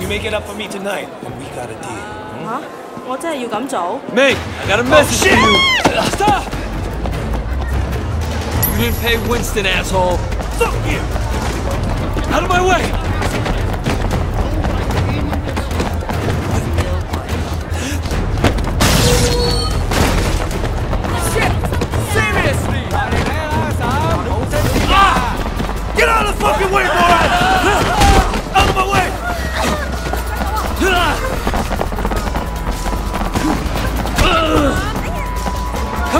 You make it up for me tonight, and we got a deal. 吓、我真系要咁做？ Ming, I got a message shit! for you. Stop! You didn't pay Winston, asshole. Fuck you! Out of my way!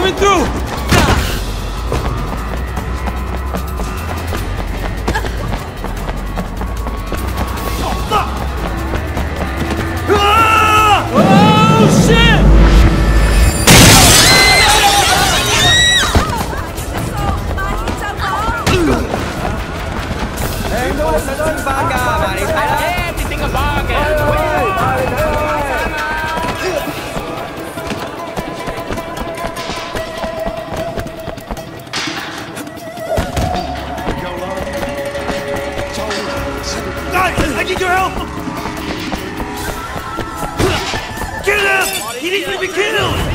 Coming through! Ah! I need your help! Get him! He needs to be killed!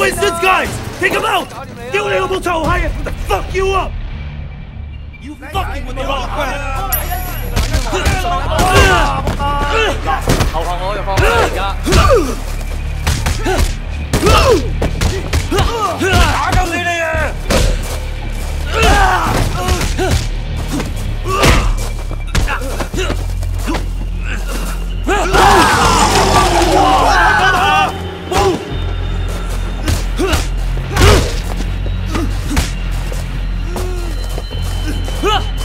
Winston's guys! Take him out! You little toe Hyatt will fuck you up! You fucking with the wrong crowd! Kill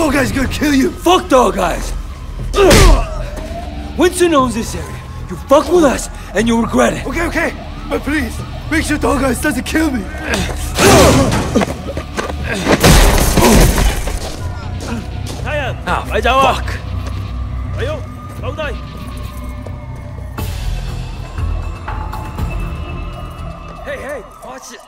Dogeyes gonna kill you! Fuck Dogeyes. Winston owns this area. You fuck with us, and you'll regret it. Okay, okay. But please, make sure Dogeyes doesn't kill me. Ah, oh, fuck. Hey, hey, watch it.